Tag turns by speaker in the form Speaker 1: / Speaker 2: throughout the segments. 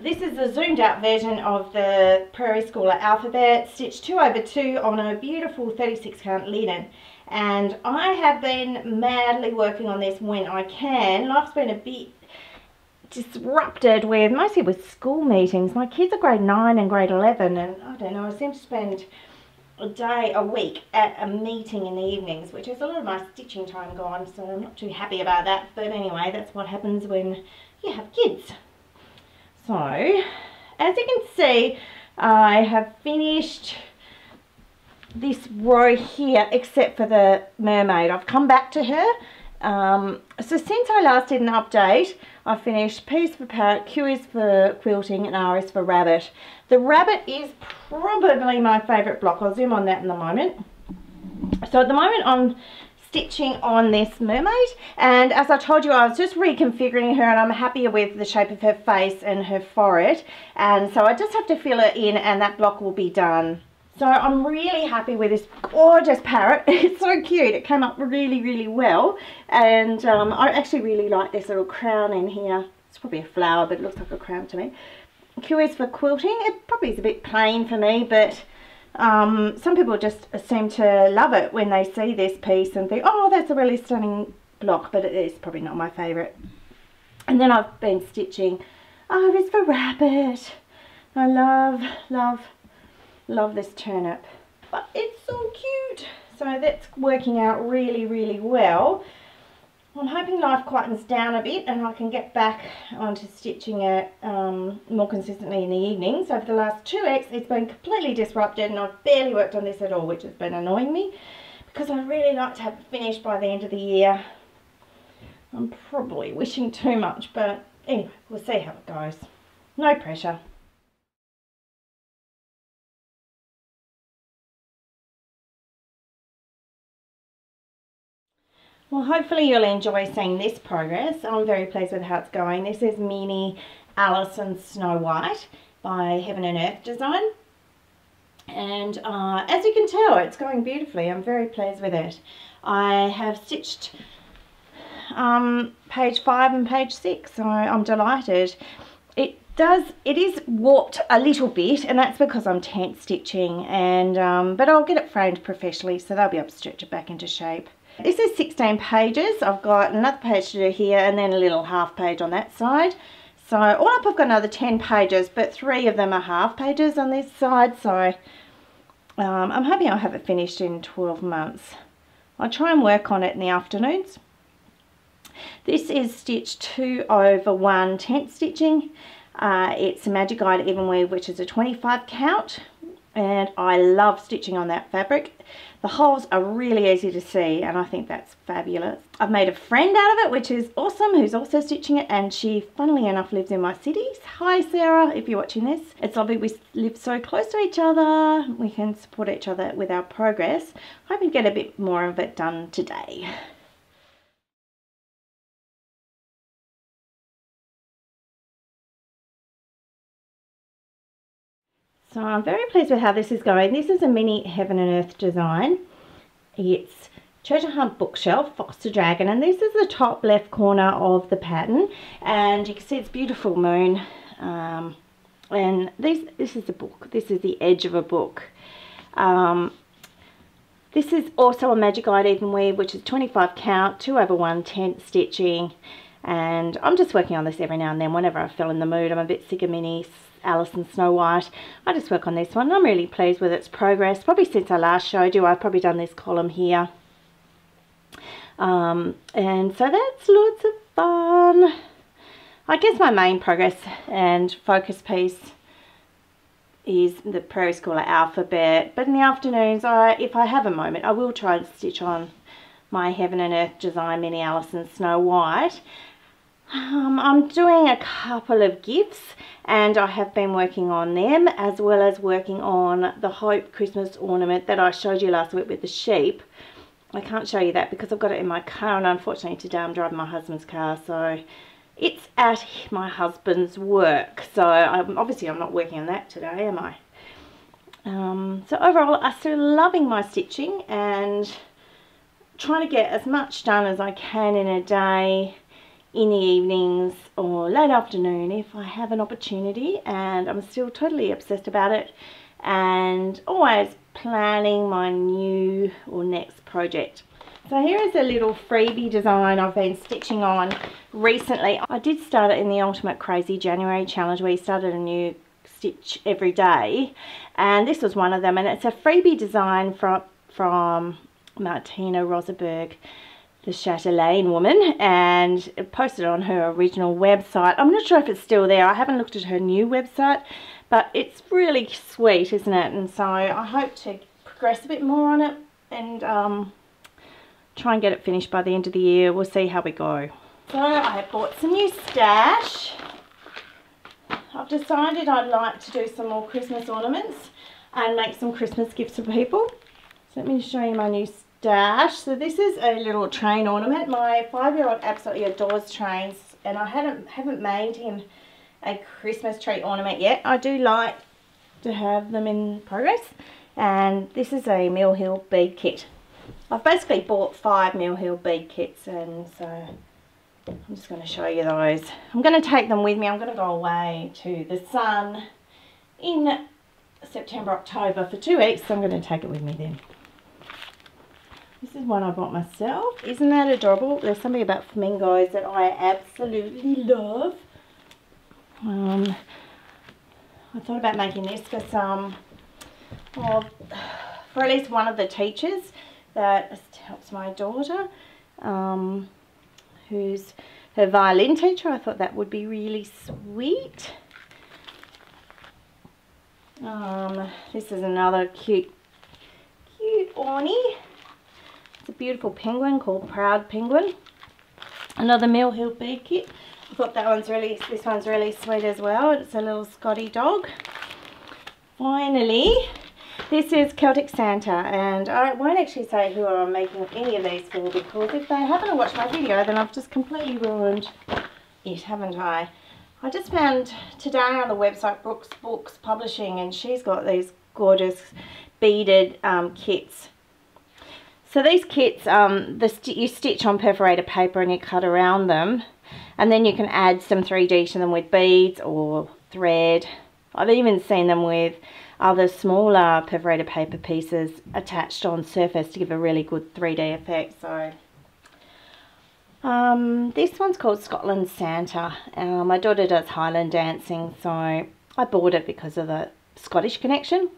Speaker 1: this is a zoomed out version of the Prairie Schooler alphabet, stitched 2 over 2 on a beautiful 36 count linen. And I have been madly working on this when I can. Life's been a bit disrupted with, mostly with school meetings. My kids are grade 9 and grade 11 and I don't know, I seem to spend a day a week at a meeting in the evenings, which is a lot of my stitching time gone, so I'm not too happy about that. But anyway, that's what happens when you have kids. So, as you can see, I have finished this row here, except for the mermaid. I've come back to her. Um, so since I last did an update, I finished P is for parrot, Q is for quilting, and R is for rabbit. The rabbit is probably my favourite block. I'll zoom on that in a moment. So at the moment I'm stitching on this mermaid and as I told you I was just reconfiguring her and I'm happier with the shape of her face and her forehead and so I just have to fill it in and that block will be done. So I'm really happy with this gorgeous parrot. It's so cute. It came up really, really well. And um, I actually really like this little crown in here. It's probably a flower, but it looks like a crown to me. Q is for quilting. It probably is a bit plain for me, but um, some people just seem to love it when they see this piece and think, oh, that's a really stunning block, but it is probably not my favourite. And then I've been stitching Oh, it's for rabbit. I love, love, love this turnip. But it's so cute. So that's working out really, really well. I'm hoping life quietens down a bit and I can get back onto stitching it um, more consistently in the evenings. Over the last two weeks it's been completely disrupted and I've barely worked on this at all which has been annoying me because I really like to have it finished by the end of the year. I'm probably wishing too much but anyway we'll see how it goes. No pressure. Well, hopefully you'll enjoy seeing this progress. I'm very pleased with how it's going. This is Mini Alice and Snow White by Heaven and Earth Design. And uh, as you can tell, it's going beautifully. I'm very pleased with it. I have stitched um, page 5 and page 6, so I'm delighted. It does, it is warped a little bit, and that's because I'm tent stitching, and um, but I'll get it framed professionally, so they'll be able to stretch it back into shape. This is 16 pages. I've got another page to do here and then a little half page on that side. So all up I've got another 10 pages, but three of them are half pages on this side. So um, I'm hoping I'll have it finished in 12 months. I'll try and work on it in the afternoons. This is stitch 2 over 1 tent stitching. Uh, it's a Magic Guide Even Weave, which is a 25 count. And I love stitching on that fabric. The holes are really easy to see and I think that's fabulous. I've made a friend out of it which is awesome who's also stitching it and she funnily enough lives in my city. Hi Sarah if you're watching this. It's lovely we live so close to each other. We can support each other with our progress. Hoping to get a bit more of it done today. So I'm very pleased with how this is going. This is a mini Heaven and Earth design. It's Treasure Hunt Bookshelf, Fox to Dragon, and this is the top left corner of the pattern. And you can see it's beautiful moon. Um, and this, this is the book. This is the edge of a book. Um, this is also a Magic Guide Even Weave, which is 25 count, 2 over 1 tent stitching. And I'm just working on this every now and then whenever I feel in the mood. I'm a bit sick of minis Alice and Snow White. I just work on this one. I'm really pleased with its progress. Probably since I last showed you, I've probably done this column here. Um, and so that's lots of fun. I guess my main progress and focus piece is the Prairie Schooler alphabet. But in the afternoons, I, if I have a moment, I will try and stitch on my Heaven and Earth Design Mini Alice and Snow White. Um, I'm doing a couple of gifts and I have been working on them as well as working on the Hope Christmas ornament that I showed you last week with the sheep. I can't show you that because I've got it in my car and unfortunately today I'm driving my husband's car so it's at my husband's work so I'm, obviously I'm not working on that today am I? Um, so overall I'm still loving my stitching and trying to get as much done as I can in a day in the evenings or late afternoon if I have an opportunity and I'm still totally obsessed about it and always planning my new or next project. So here is a little freebie design I've been stitching on recently. I did start it in the Ultimate Crazy January Challenge where you started a new stitch every day and this was one of them and it's a freebie design from, from Martina Rosenberg the Chatelaine woman and posted on her original website. I'm not sure if it's still there. I haven't looked at her new website, but it's really sweet, isn't it? And so I hope to progress a bit more on it and um, try and get it finished by the end of the year. We'll see how we go. So I bought some new stash. I've decided I'd like to do some more Christmas ornaments and make some Christmas gifts for people. So let me show you my new stash. So this is a little train ornament. My five-year-old absolutely adores trains and I haven't, haven't made him a Christmas tree ornament yet. I do like to have them in progress and this is a Mill Hill bead kit. I've basically bought five Mill Hill bead kits and so I'm just going to show you those. I'm going to take them with me. I'm going to go away to the sun in September, October for two weeks. So I'm going to take it with me then. This is one I bought myself. Isn't that adorable? There's something about flamingos that I absolutely love. Um, I thought about making this for some, well, for at least one of the teachers that helps my daughter, um, who's her violin teacher. I thought that would be really sweet. Um, this is another cute, cute orney. It's a beautiful penguin called Proud Penguin. Another Mill Hill bead kit. I thought that one's really, this one's really sweet as well. It's a little Scotty dog. Finally, this is Celtic Santa and I won't actually say who I'm making any of these for because if they haven't watched my video then I've just completely ruined it, haven't I? I just found today on the website Brooks Books Publishing and she's got these gorgeous beaded um, kits so these kits, um, the st you stitch on perforated paper and you cut around them. And then you can add some 3D to them with beads or thread. I've even seen them with other smaller perforated paper pieces attached on surface to give a really good 3D effect. So um, this one's called Scotland Santa. Uh, my daughter does Highland dancing, so I bought it because of the Scottish connection.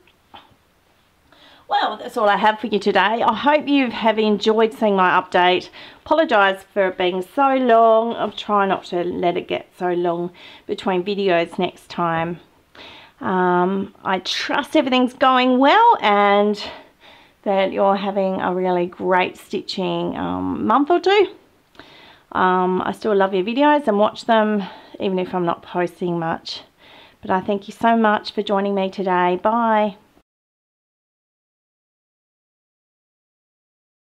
Speaker 1: Well, that's all I have for you today. I hope you have enjoyed seeing my update. Apologise for it being so long. I'll try not to let it get so long between videos next time. Um, I trust everything's going well and that you're having a really great stitching um, month or two. Um, I still love your videos and watch them even if I'm not posting much. But I thank you so much for joining me today. Bye.